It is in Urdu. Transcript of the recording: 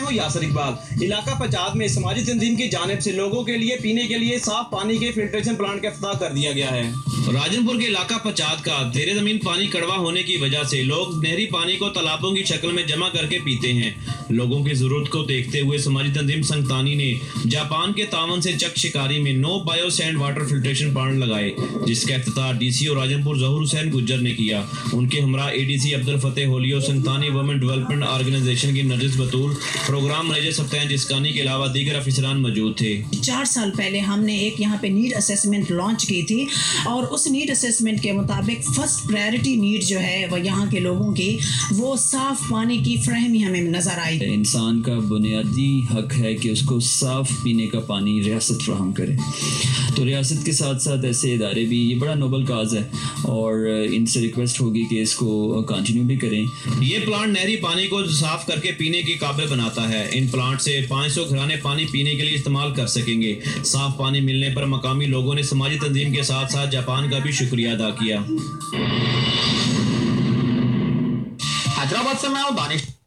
میں ہوں یاسر اقبال؟ علاقہ پچاد میں سماجی تنظیم کی جانب سے لوگوں کے لیے پینے کے لیے صاف پانی کے فلٹریشن پلانٹ کا افتتاح کر دیا گیا ہے۔ راجن پور کے علاقہ پچاد کا زیر زمین پانی کڑوا ہونے کی وجہ سے لوگ نہری پانی کو تالابوں کی شکل میں جمع کر کے پیتے ہیں۔ لوگوں کی ضرورت کو دیکھتے ہوئے سماجی تنظیم سنگتانی نے جاپان کے تعاون سے چک شکاری میں نو bio sand water filtration plant لگائے، جس کا افتتاح ڈی سی او راجن پور ظہور حسین گجر نے کیا۔ ان کے ہمراہ اے ڈی سی عبد الفتح ہولیو سنگتانی وومن ڈیولپمنٹ آرگنائزیشن کی نرجس بطور پروگرام مینیجر سفتین جسکانی کے علاوہ دیگر افسران موجود تھے۔ چار سال پہلے ہم نے ایک یہاں پہ نیڈ اسیسمنٹ لانچ کی تھی اور اس نیڈ اسیسمنٹ کے مطابق فرسٹ پرائرٹی نیڈ جو ہے وہ یہاں کے لوگوں کی وہ صاف پانی کی فراہمی ہمیں نظر آئی۔ انسان کا بنیادی حق ہے کہ اس کو صاف پینے کا پانی ریاست فراہم کرے۔ تو ریاست کے ساتھ ساتھ ایسے ادارے بھی یہ بڑا نوبل کاز ہے اور ان سے ریکویسٹ ہوگی کہ اس کو کنٹینیو بھی کریں۔ یہ پلانٹ نہری پانی کو صاف کر کے پینے کے قابل بناتا ہے۔ ان پلانٹ سے پانچ سو گھرانے پانی پینے کے لیے استعمال کر سکیں گے۔ صاف پانی ملنے پر مقامی لوگوں نے سماجی تنظیم کے ساتھ ساتھ جاپان کا بھی شکریہ ادا کیا۔ حیدرآباد سے میں ہوں دانش۔